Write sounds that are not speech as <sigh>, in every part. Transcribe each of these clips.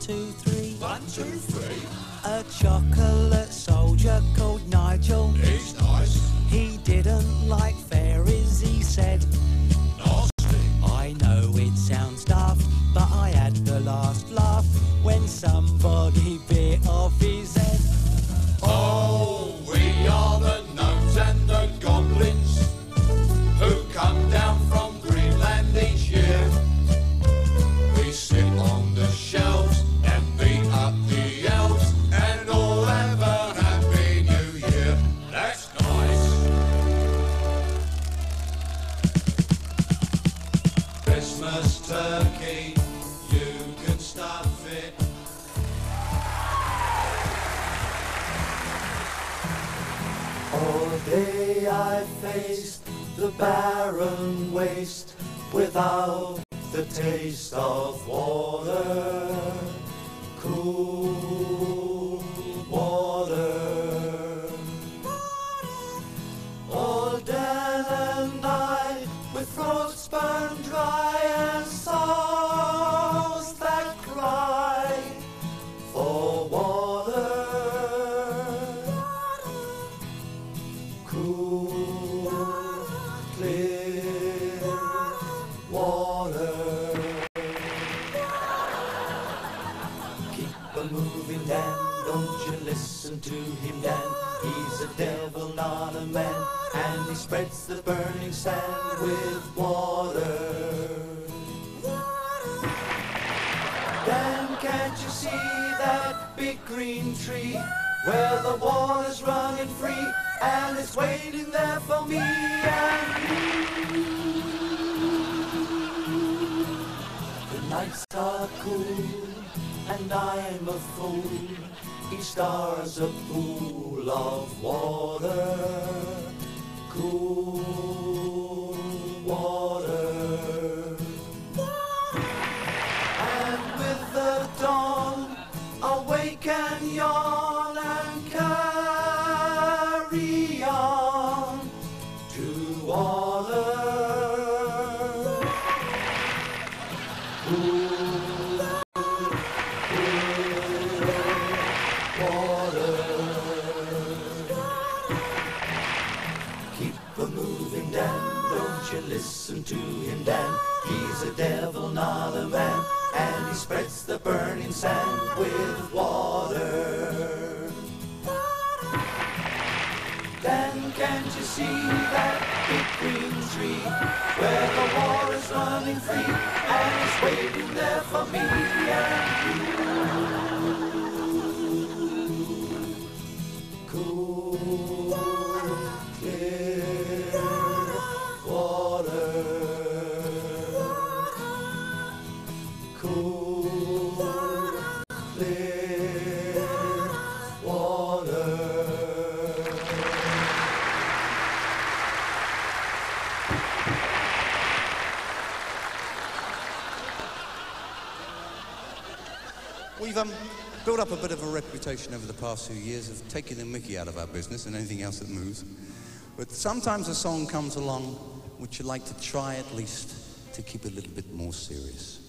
two, three. I faced the barren waste without the taste of water cool. The burning sand with water. Dan, can't you see that big green tree? Where the water's running free and it's waiting there for me and you. The nights are cool and I'm a fool. Each star's a pool of water, cool water. And with the dawn, awake and yawn spreads the burning sand with water. Then can't you see that big green tree where the water's running free and it's waiting there for me and you? Reputation over the past few years of taking the mickey out of our business and anything else that moves. But sometimes a song comes along which you like to try at least to keep a little bit more serious.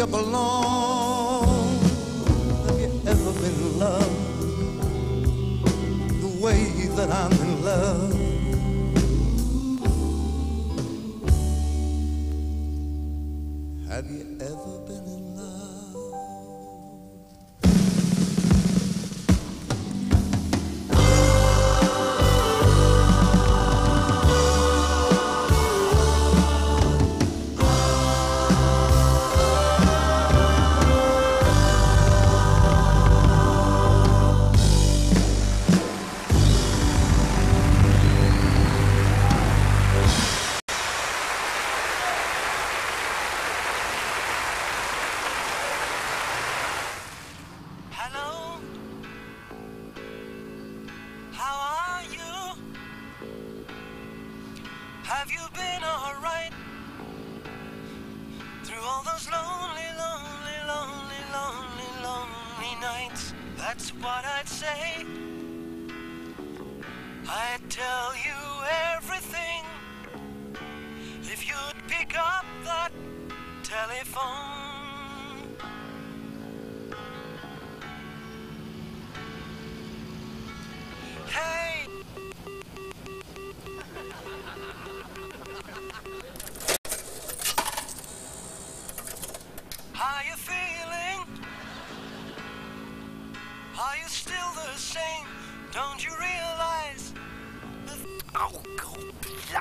Up alone. belong.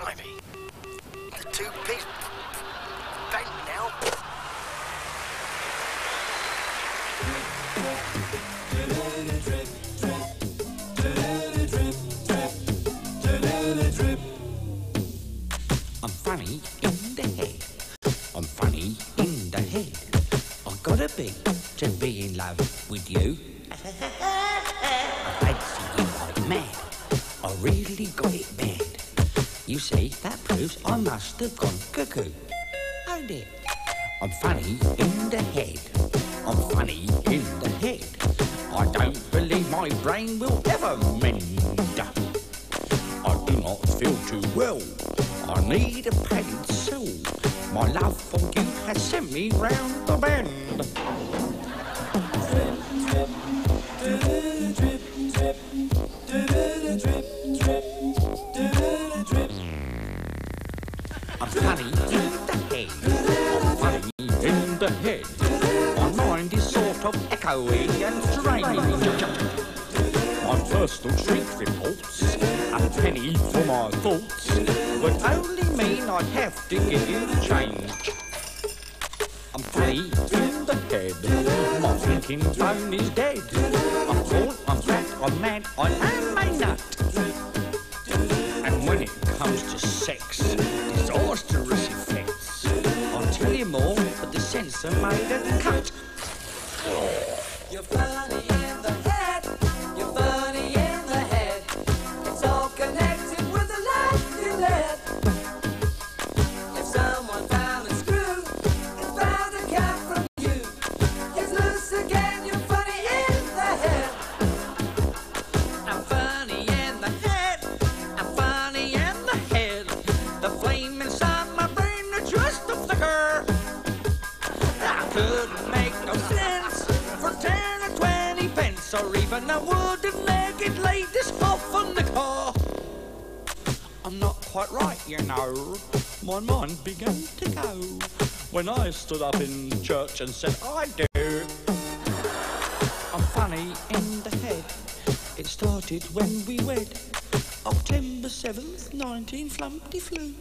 Blimey. The two-piece now. I'm funny in the head. I'm funny in the head. I gotta be to be in love with you. <laughs> sense-minded cunt. You're funny. I stood up in church and said, I do. I'm funny in the head. It started when we wed. October 7th, 19 flumpty flu.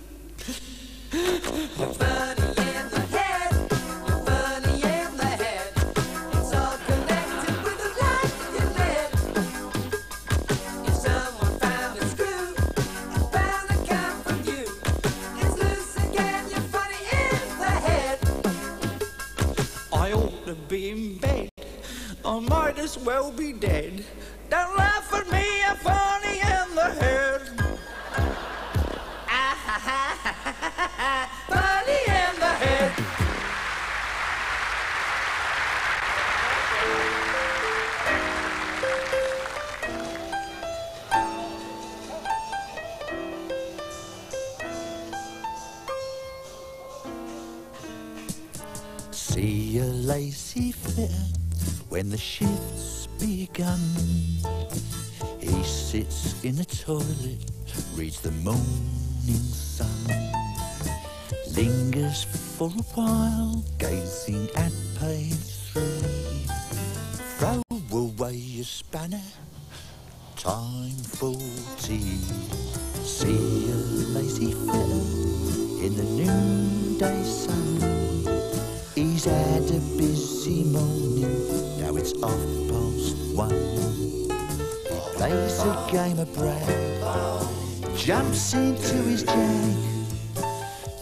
Begun. He sits in the toilet, reads the morning sun. Lingers for a while, gazing at page three. Throw away your spanner, time for tea. See a lazy fitter in the noonday sun. He's had a busy morning, now it's off one. Plays a game of brag, jumps into his jag,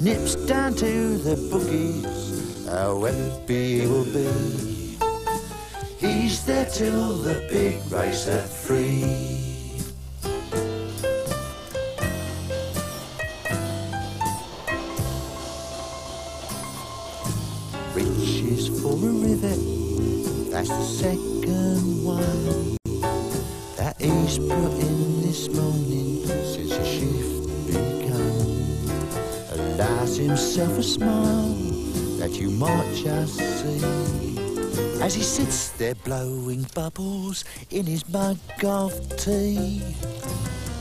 nips down to the bookies, how happy he will be. He's there till the big race at three. You might just see as he sits there blowing bubbles in his mug of tea.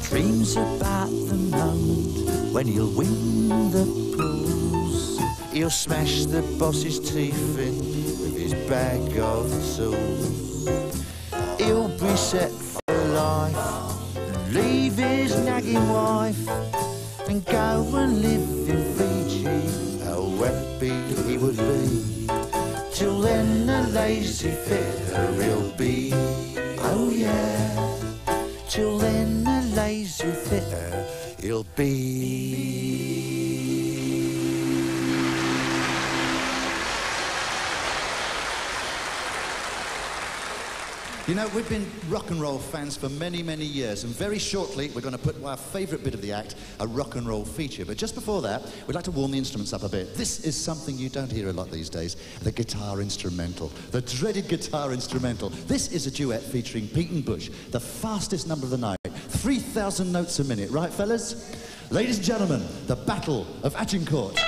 Dreams about the moment when he'll win the pools. He'll smash the boss's teeth in with his bag of tools. He'll be set for life, leave his nagging wife, and go and live Oh, lazy fitter he'll be. Oh yeah. Till then, a lazy fitter he'll be. You know, we've been rock and roll fans for many, many years, and very shortly we're going to put our favourite bit of the act, a rock and roll feature. But just before that, we'd like to warm the instruments up a bit. This is something you don't hear a lot these days the guitar instrumental, the dreaded guitar instrumental. This is a duet featuring Pete and Butch, the fastest number of the night, 3,000 notes a minute, right, fellas? Ladies and gentlemen, the Battle of Agincourt.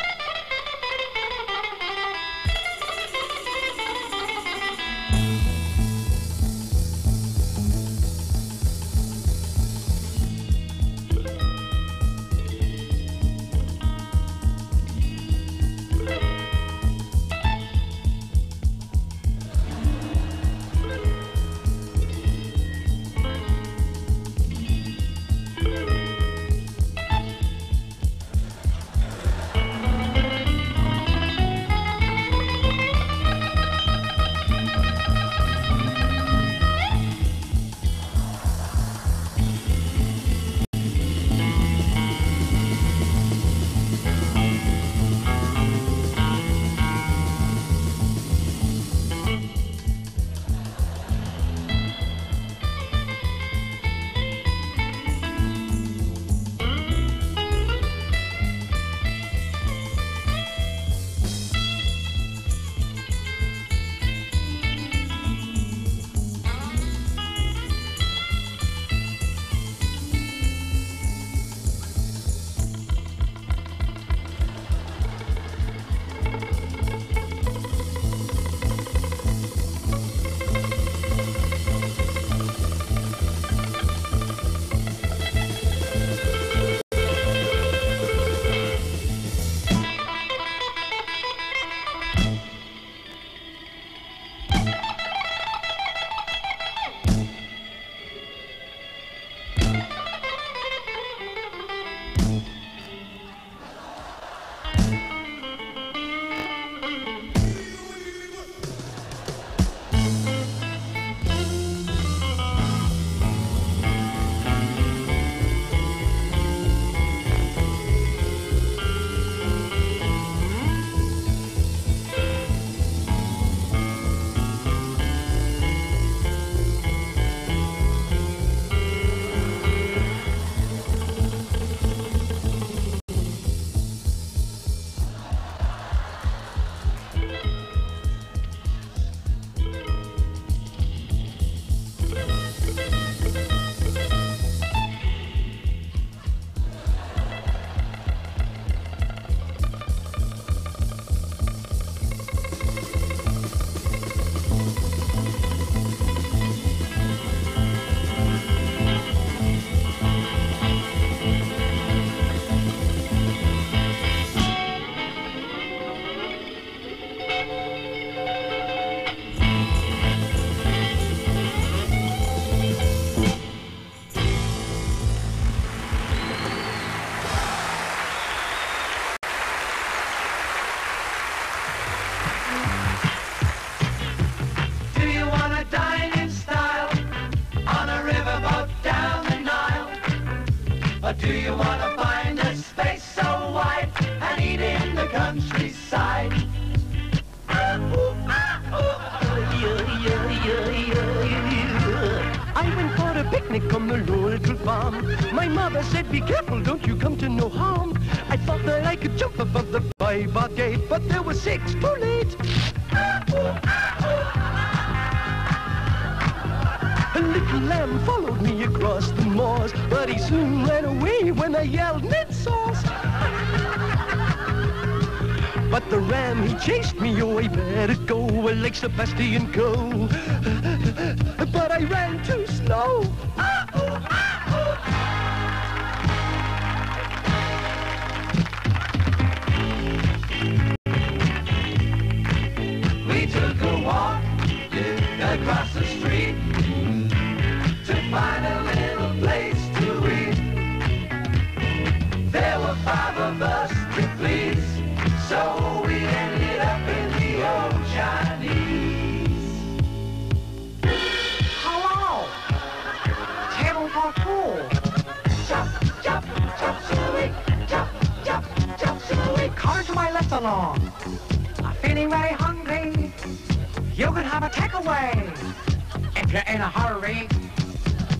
Or do you want to find a space so wide and eat in the countryside? I went for a picnic on the local farm. My mother said, be careful, don't you come to no harm. I thought that I could jump above the five-bar gate, but there were six too late. A little lamb followed me across the moors, but he soon ran away when I yelled mint sauce. But the ram, he chased me away, better go like Sebastian Coe. But I ran too slow. Left along. I'm feeling very hungry. You can have a takeaway if you're in a hurry.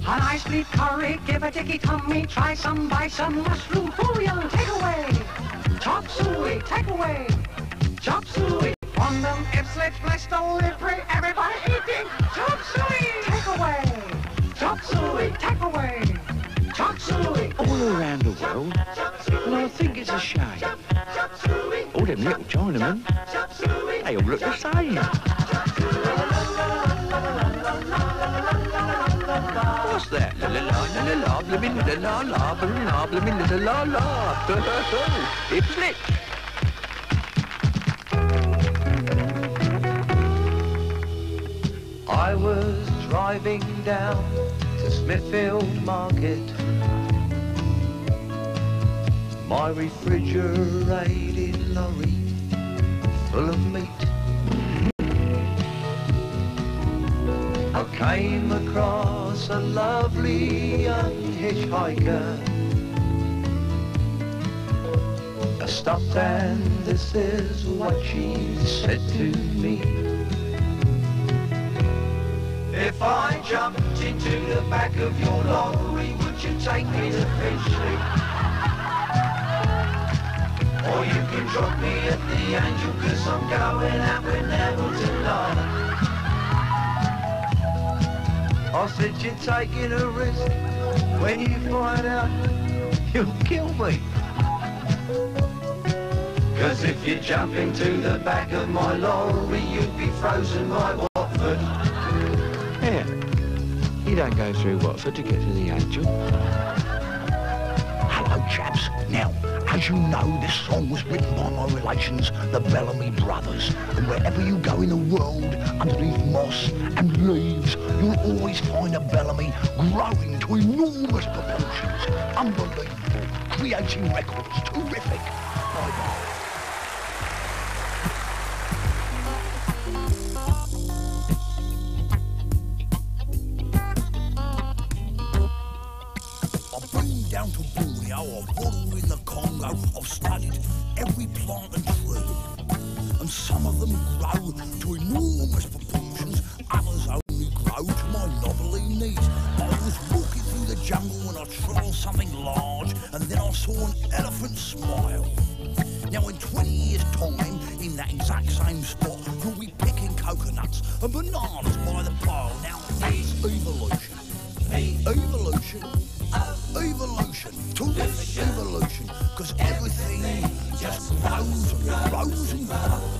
A nice beef curry, give a dicky tummy, try some, buy some mushroom bouillon, takeaway. Chop suey, takeaway. Chop suey. On them, Ipswich, flesh delivery, everybody eating. Chop suey, takeaway. Chop suey, takeaway. All around the world, and I think it's a shame. All them little Chinamen, they all look the same. What's that? La la la la la la la la la la <laughs> la blah, la la la. Ipswich. I was driving down to Smithfield Market. My refrigerated lorry full of meat. I came across a lovely young hitchhiker. I stopped and this is what she said to me. If I jumped into the back of your lorry, would you take me to Finchley? Or you can drop me at the Angel, cause I'm going out with Neville tonight. I said you're taking a risk when you find out you'll kill me. Cause if you jump into the back of my lorry, you'd be frozen by Watford. Yeah. You don't go through Watford to get to the Angel. Hello, chaps. As you know, this song was written by my relations, the Bellamy Brothers. And wherever you go in the world, underneath moss and leaves, you'll always find a Bellamy growing to enormous proportions. Unbelievable. Creating records. Terrific. Bye-bye. Down to Borneo, I've in the Congo, I've studied every plant and tree. And some of them grow to enormous proportions, others only grow to my novelty needs. I was walking through the jungle when I tried something large, and then I saw an elephant smile. Now in 20 years' time, in that exact same spot, we'll be picking coconuts and bananas by the pile. Now evolution. Evolution. Evolution. And grows and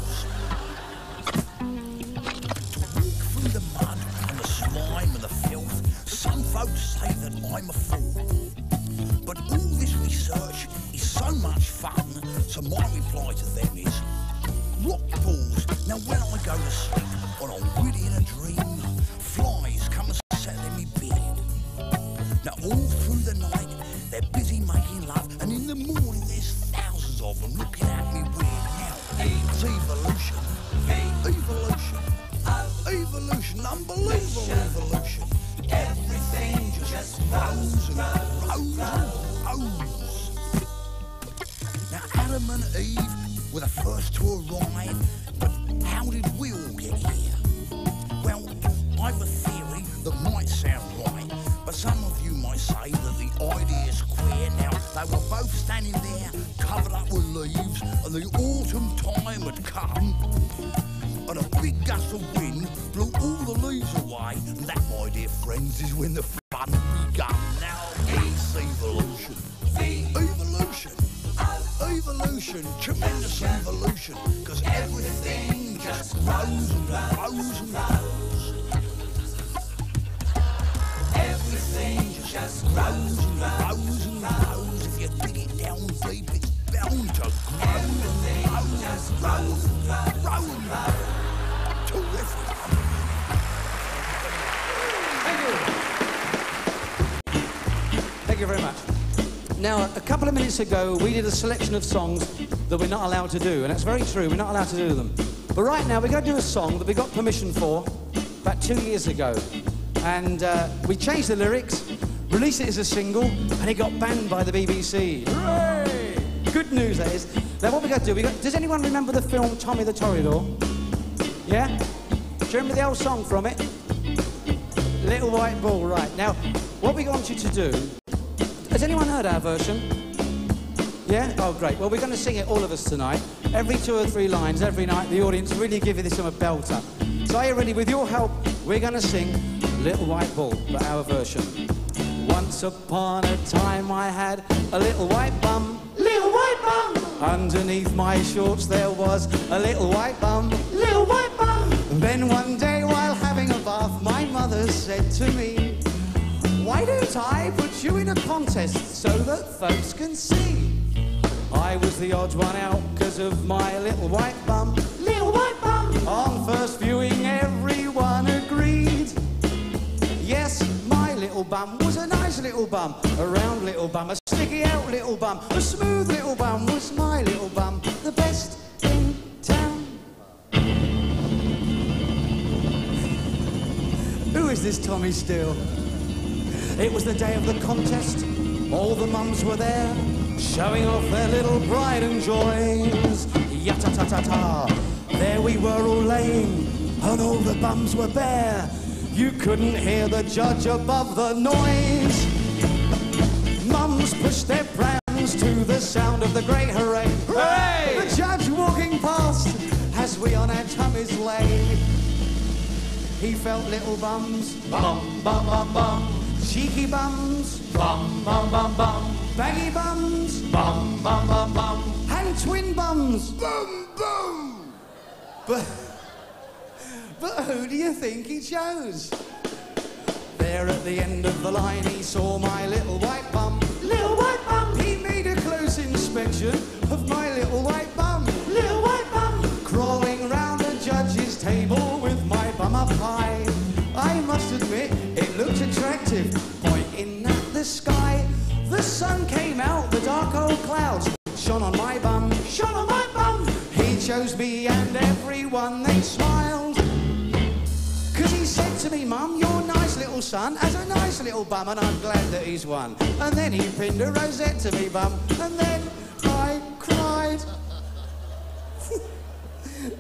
Tremendous evolution. Because everything just grows and grows and grows. Everything just grows and grows and grows. If you dig it down deep, it's bound to grow and grow and grow and grow and grow. Terrific. Thank you very much. Now, a couple of minutes ago, we did a selection of songs that we're not allowed to do, and that's very true. We're not allowed to do them. But right now, we're going to do a song that we got permission for about two years ago, and uh, we changed the lyrics, released it as a single, and it got banned by the BBC. Hooray! Good news, that is. Now, what we're going to do? We got, does anyone remember the film Tommy the Toreador? Yeah? Do you remember the old song from it? Little White Bull, right. Now, what we want you to do has anyone heard our version? Yeah? Oh, great. Well, we're going to sing it, all of us, tonight. Every two or three lines, every night, the audience really give you this a belter. So are you ready? With your help, we're going to sing Little White Bull, but our version. Once upon a time I had a little white bum. Little white bum. Underneath my shorts there was a little white bum. Little white bum. Then one day while having a bath, my mother said to me, why don't I put you in a contest so that folks can see? I was the odd one out because of my little white bum. Little white bum. On first viewing, everyone agreed. Yes, my little bum was a nice little bum, a round little bum, a sticky out little bum, a smooth little bum was my little bum, the best in town. Who is this Tommy Steele? It was the day of the contest. All the mums were there, showing off their little pride and joys. Yatta ta ta ta. There we were all laying, and all the bums were bare. You couldn't hear the judge above the noise. Mums pushed their prams to the sound of the great hooray. Hooray! The judge walking past as we on our tummies lay. He felt little bums, bum bum bum bum. Cheeky bums, bum bum bum bum. Baggy bums, bum bum bum bum. And twin bums, bum bum. But, but who do you think he chose? There at the end of the line, he saw my little white bum. Little white bum. He made a close inspection of my little white bum. Little white bum. Crawling round the judge's table with my bum up high. I must admit, it looked attractive, pointing at the sky. The sun came out, the dark old clouds shone on my bum. Shone on my bum. He chose me and everyone they smiled. Cause he said to me, Mum, your nice little son has a nice little bum and I'm glad that he's won. And then he pinned a rosette to me bum and then I cried. <laughs>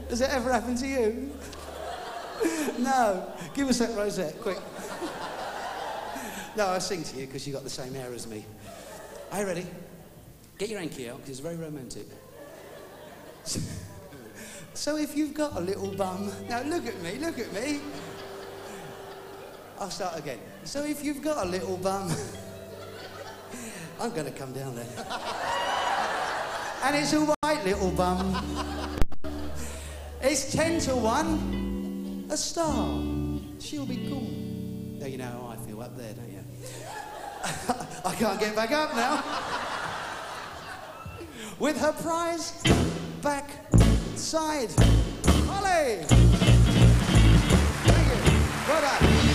Has it ever happened to you? no. Give us that rosette, quick. no, I sing to you because you got the same hair as me. Are you ready? Get your hanky out because it's very romantic. <laughs> So if you've got a little bum, now look at me, look at me. I'll start again. So if you've got a little bum, <laughs> I'm going to come down there. And it's a white little bum. It's ten to one. A star. She'll be cool. Now you know how I feel up there, don't you? <laughs> I can't get back up now. With her prize back side. Ollie! Thank you. Well done.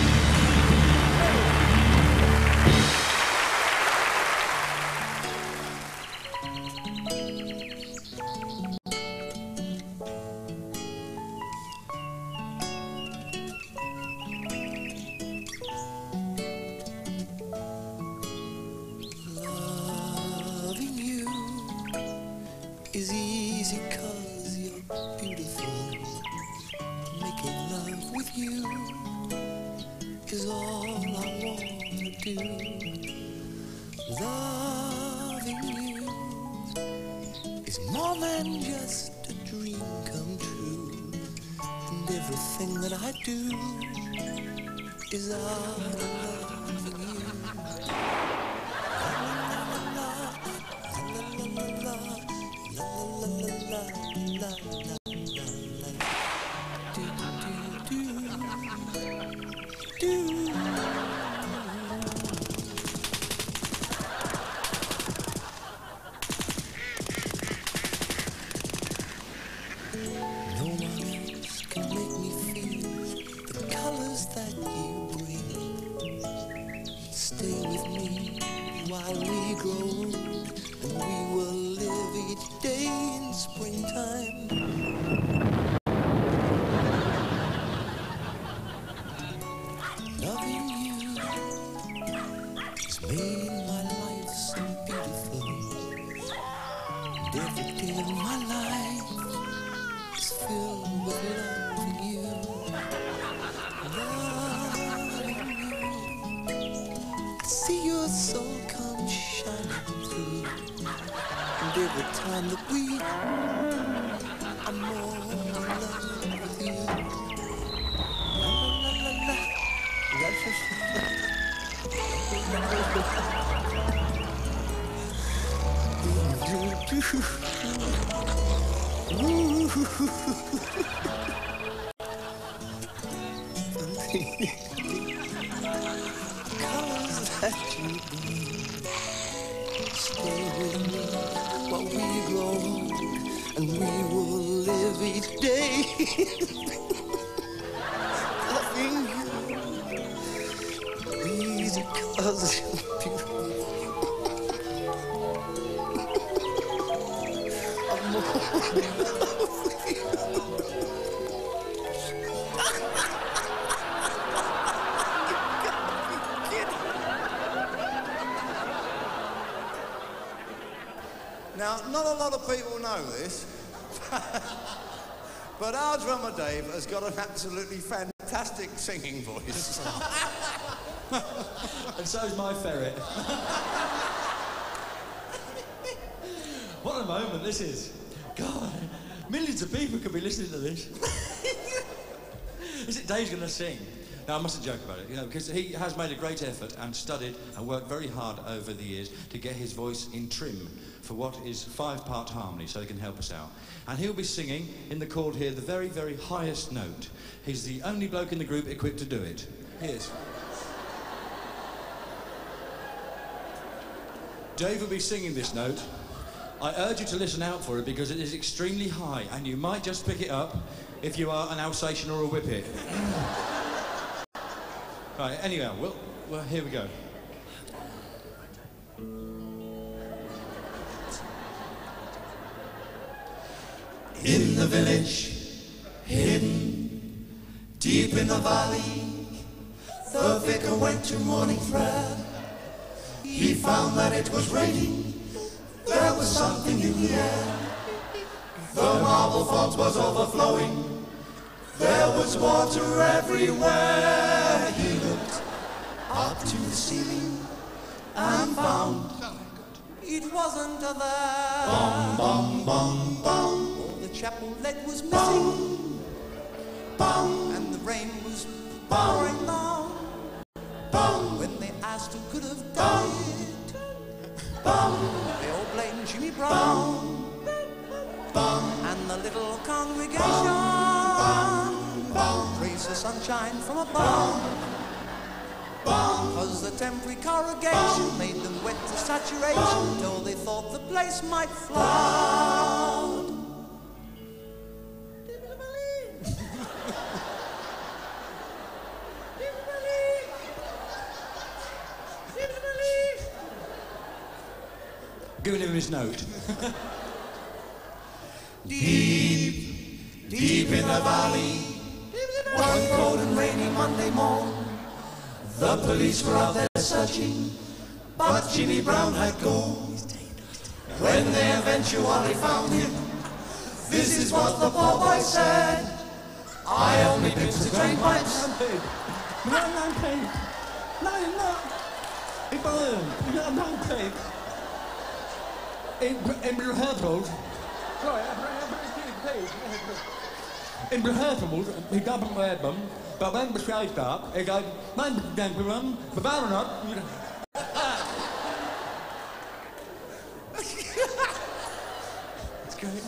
Drummer Dave has got an absolutely fantastic singing voice. <laughs> and so's my ferret. <laughs> what a moment this is. God, millions of people could be listening to this. <laughs> is it Dave's going to sing? No, I mustn't joke about it, you know, because he has made a great effort and studied and worked very hard over the years to get his voice in trim for what is five-part harmony, so he can help us out. And he'll be singing in the chord here the very, very highest note. He's the only bloke in the group equipped to do it. Here's. Dave will be singing this note. I urge you to listen out for it because it is extremely high and you might just pick it up if you are an Alsatian or a Whippet. <laughs> right, anyway, well, well, here we go. In the village, hidden deep in the valley, the vicar went to morning prayer. He found that it was raining, there was something in the air. The marble font was overflowing, there was water everywhere. He up to the ceiling and found It wasn't there. bum bum bum bum. All the chapel leg was missing. Bum. And the rain was pouring down. Bum. When they asked who could have done it, Bum. they all blamed Jimmy Brown. Bum. And the little congregation praised the sunshine from above. Cause the temporary corrugation made them wet to saturation till they thought the place might flood. Giving him his note. <laughs> Deep, deep in the valley, one cold and rainy Monday morn, the police were out there searching, but Jimmy Brown had gone. when they eventually found him. This is what the poor boy said. I only picked the drain pipes. No, no, pig. No, no. It burned. No, no, pig. In, in rehearsals. Sorry, in rehearsals, he doesn't wear them, but when the show starts, he goes, "Ladies and gentlemen, the baronet." It's great.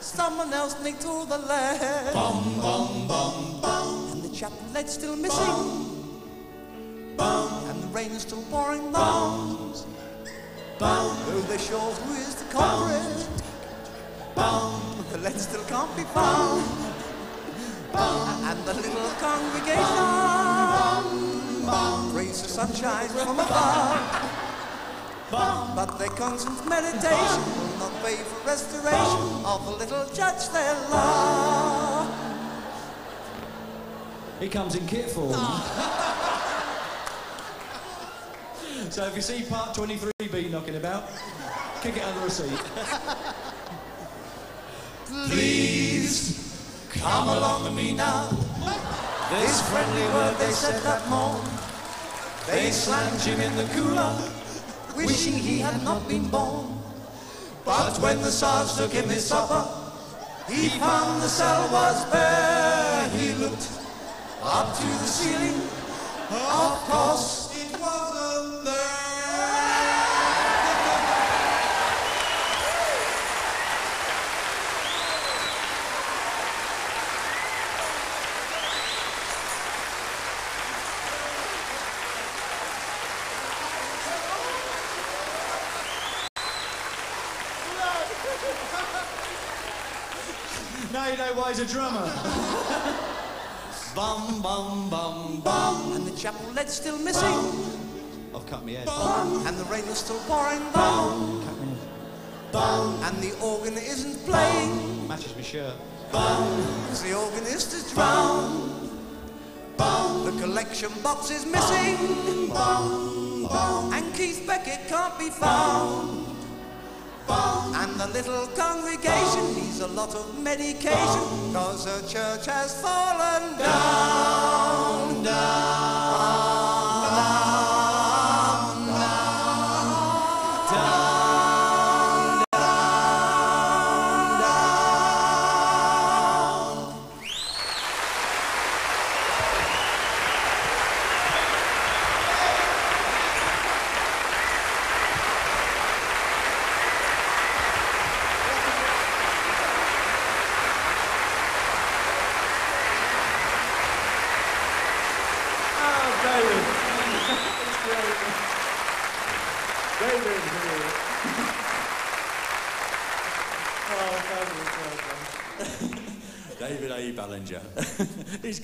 Someone else nicked all the lead. Bum, bum, bum, bum. And the chaplet's still missing. Bum. And the rain is still pouring. Bum. Bum. Though they're who is the culprit. Bum. The lead still can't be found. And the little congregation. Prays the sunshine from above. But their constant meditation will not pay for restoration of the little judge they love. He comes in kit form. Ah. so if you see part 23B knocking about, kick it under a seat. Please come along with me now. This friendly word they said that morn. They slammed him in the cooler, wishing he had not been born. But when the Sarge took him his supper, he found the cell was bare. He looked up to the ceiling. Of course, it wasn't there. Now you why he's a drummer. <laughs> Bum, bum, bum, bum. And the chapel lead's still missing. I've cut my head. Bum. And the rain is still pouring. Bum. Bum. And the organ isn't playing. Matches my shirt. Bum. 'Cause the organist is drowned. Bum. The collection box is missing. Bum. Bum. And Keith Beckett can't be found. And the little congregation needs a lot of medication. Cause her church has fallen down, down,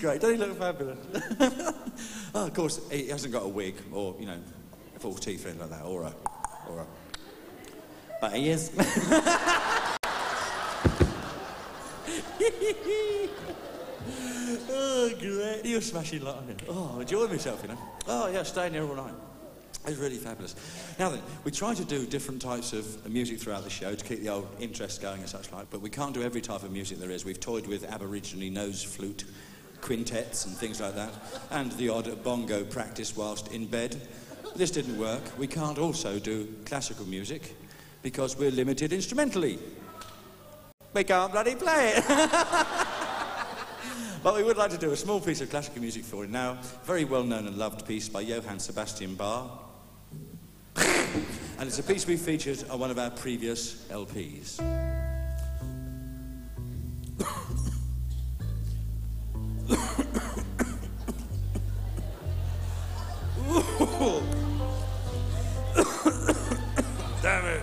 great. Doesn't he look fabulous? <laughs> oh, of course, he hasn't got a wig or, you know, false teeth or anything like that, or a, or a... But he is. <laughs> oh, great. You're smashing lot on it. Oh, enjoying myself, you know. Oh, yeah, staying here all night. It's really fabulous. Now then, we try to do different types of music throughout the show to keep the old interest going and such like, but we can't do every type of music there is. We've toyed with Aborigine nose flute, quintets and things like that, and the odd bongo practice whilst in bed. This didn't work. We can't also do classical music because we're limited instrumentally. We can't bloody play it. <laughs> But we would like to do a small piece of classical music for you now. Very well known and loved piece by Johann Sebastian Bach. <laughs> and it's a piece we featured on one of our previous LPs. Damn it.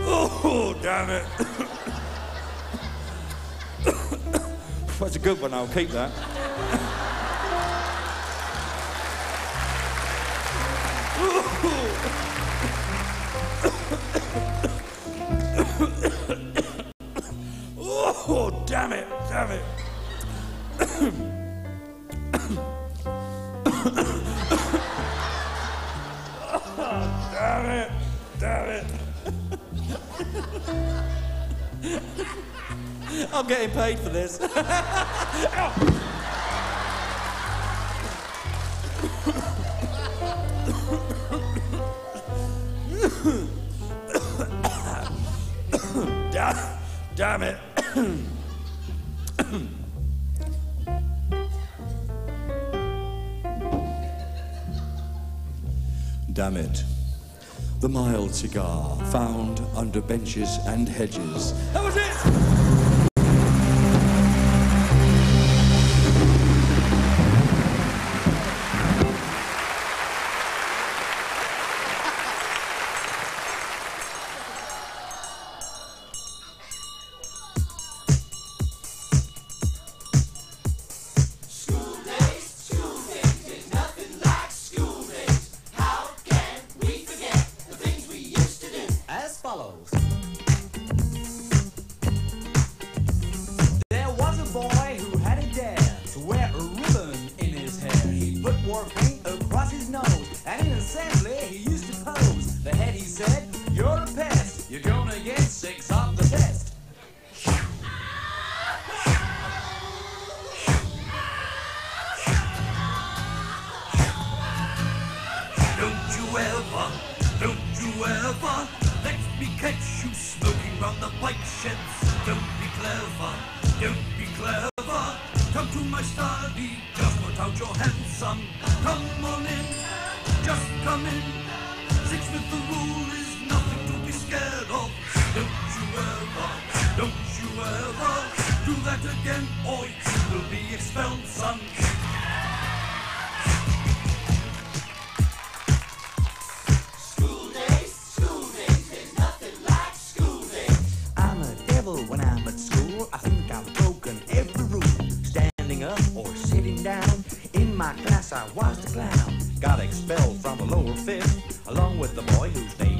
Oh, damn it. That's a good one, I'll keep that. Oh, damn it, damn it. oh, damn it, damn it. I'm getting paid for this. damn, damn it. Damn it. The mild cigar found under benches and hedges. That was it!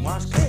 Watch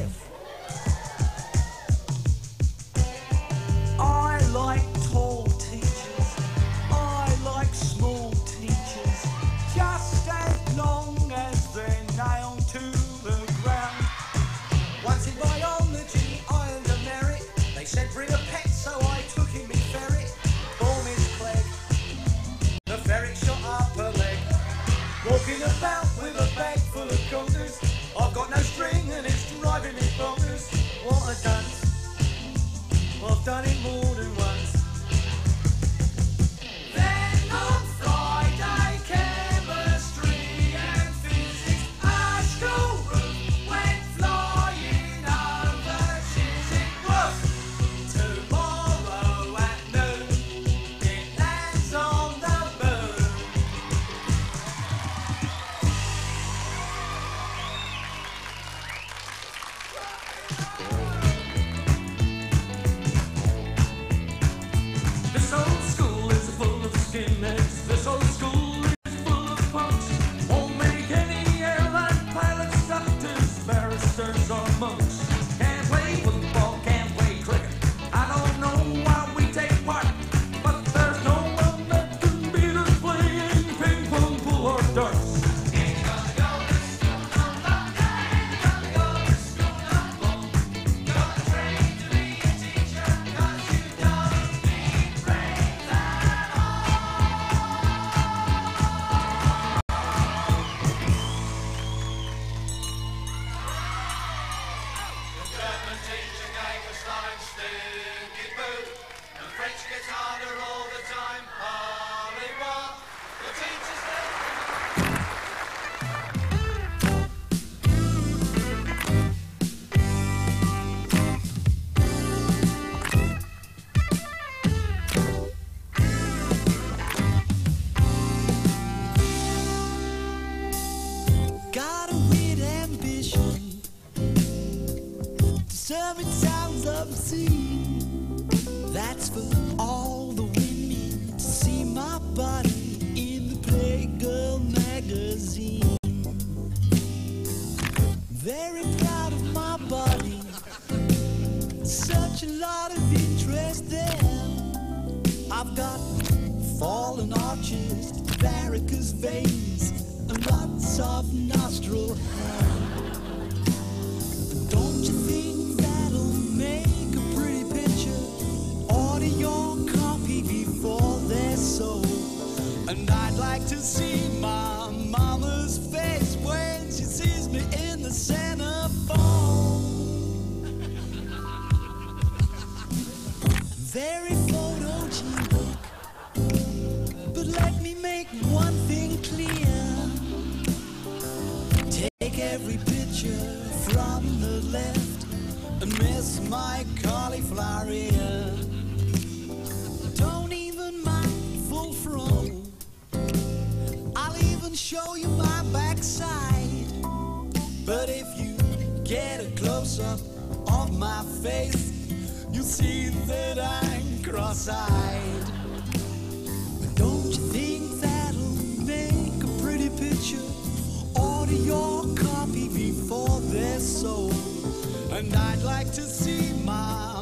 order your copy before they're sold. And I'd like to see my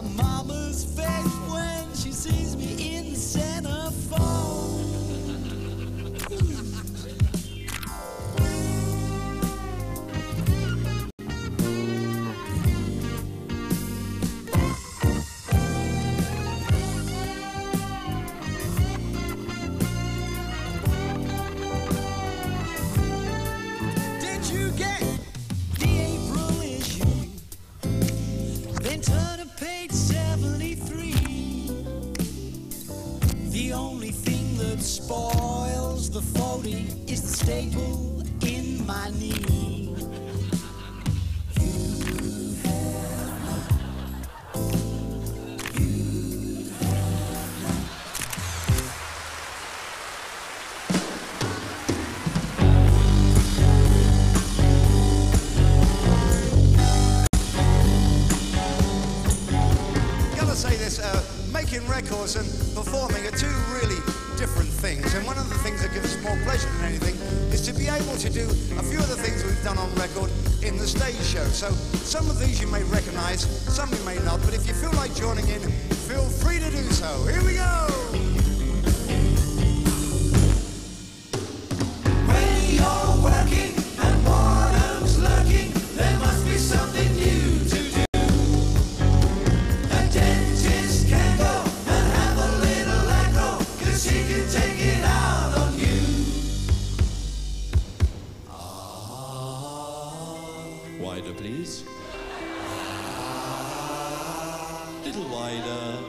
little wider.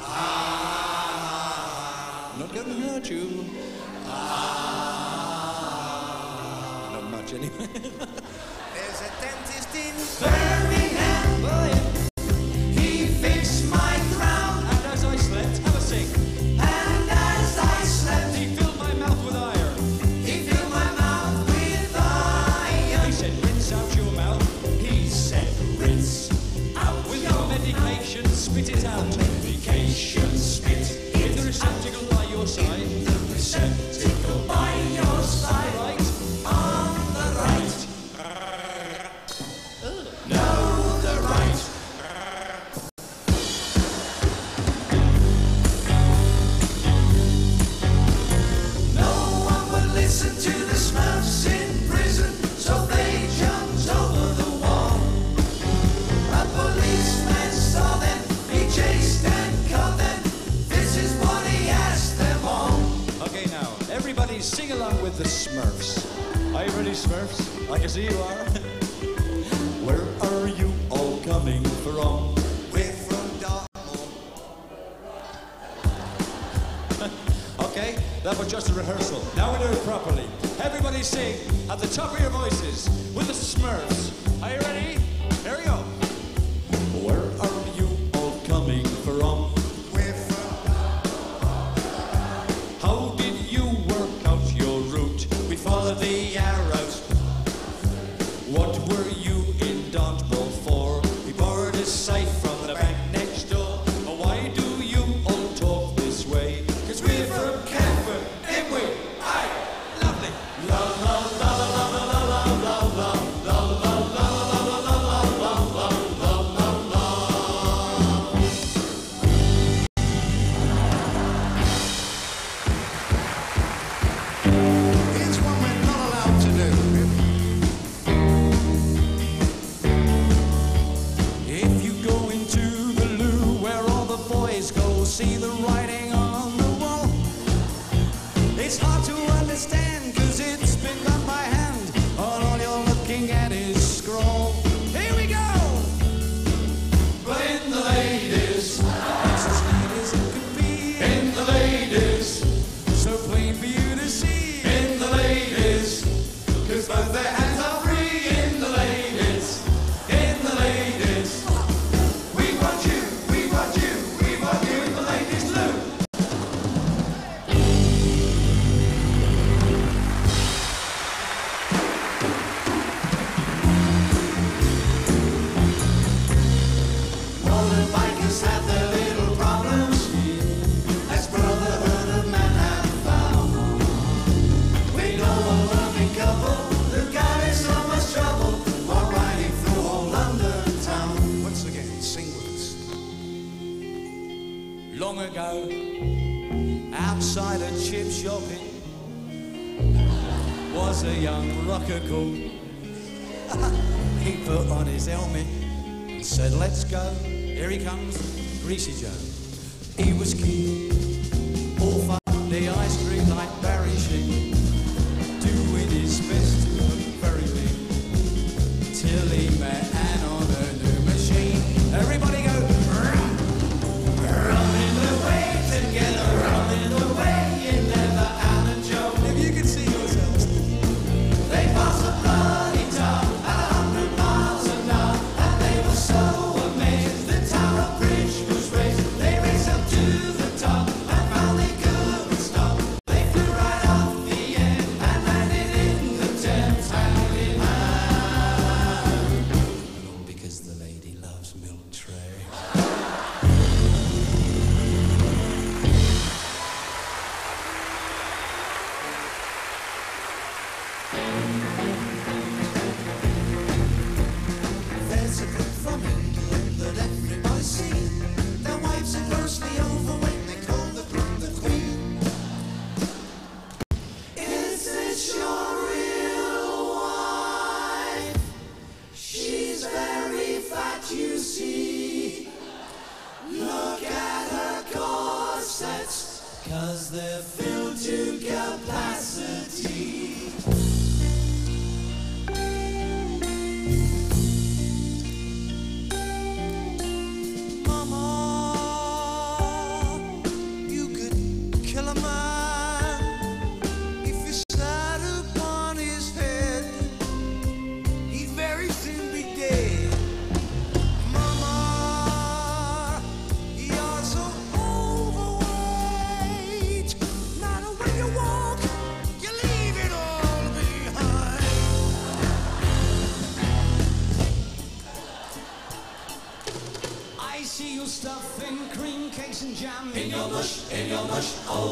Ah, not going to hurt you. Ah, not much anyway. <laughs> There's a dentist in Birmingham. Boy. his helmet and said, Let's go. Here he comes, Greasy Joe.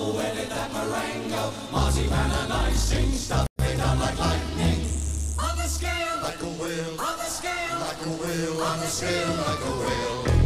Who edit that Marengo? Marty Van and I sing stuff they done like lightning. On the scale, like a whale. On the scale, like a whale. On the scale, like a whale.